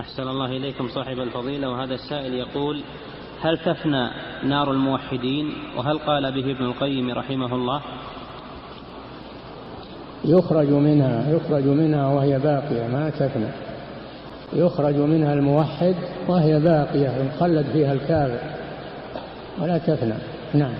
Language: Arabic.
أحسن الله إليكم صاحب الفضيلة. وهذا السائل يقول هل تفنى نار الموحدين؟ وهل قال به ابن القيم رحمه الله؟ يخرج منها يخرج منها وهي باقية ما تفنى. يخرج منها الموحد وهي باقية يخلد فيها الكافر. ولا تفنى. نعم.